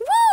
Woo!